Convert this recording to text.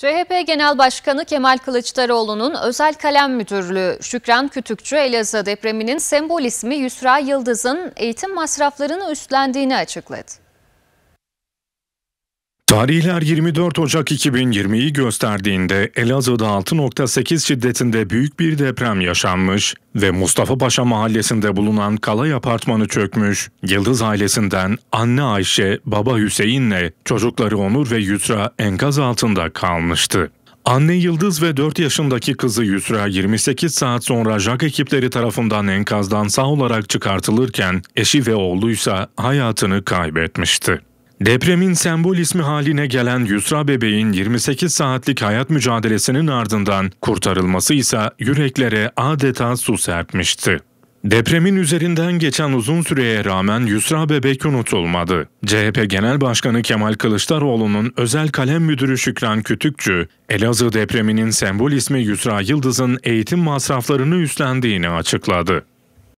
CHP Genel Başkanı Kemal Kılıçdaroğlu'nun özel kalem müdürlüğü Şükran Kütükçü Elazığ depreminin sembol ismi Yusra Yıldız'ın eğitim masraflarını üstlendiğini açıkladı. Tarihler 24 Ocak 2020'yi gösterdiğinde Elazığ'da 6.8 şiddetinde büyük bir deprem yaşanmış ve Mustafa Paşa mahallesinde bulunan Kalay apartmanı çökmüş. Yıldız ailesinden anne Ayşe, baba Hüseyin'le çocukları Onur ve Yusra enkaz altında kalmıştı. Anne Yıldız ve 4 yaşındaki kızı Yusra 28 saat sonra JAK ekipleri tarafından enkazdan sağ olarak çıkartılırken eşi ve oğluysa hayatını kaybetmişti. Depremin sembol ismi haline gelen Yusra bebeğin 28 saatlik hayat mücadelesinin ardından kurtarılması ise yüreklere adeta su serpmişti. Depremin üzerinden geçen uzun süreye rağmen Yusra Bebek unutulmadı. CHP Genel Başkanı Kemal Kılıçdaroğlu'nun özel kalem müdürü Şükran Kütükçü, Elazığ depreminin sembol ismi Yusra Yıldız'ın eğitim masraflarını üstlendiğini açıkladı.